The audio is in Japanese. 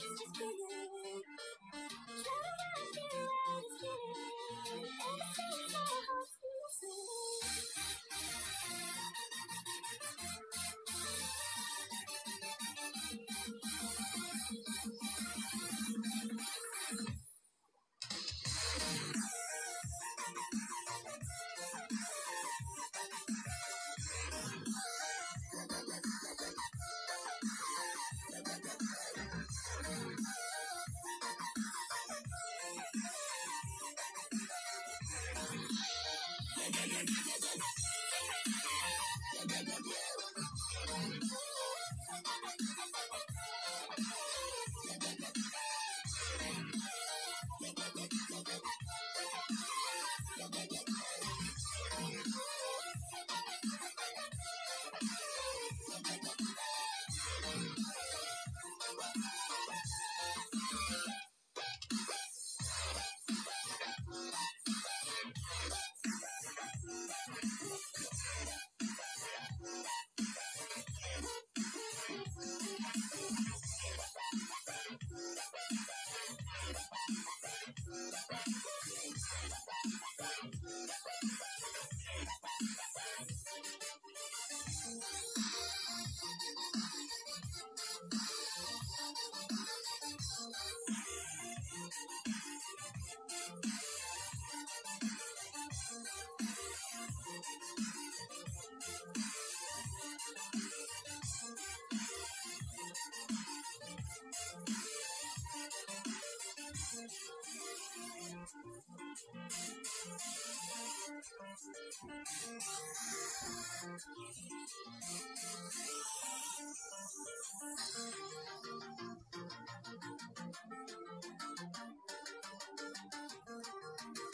Just been フフフフ。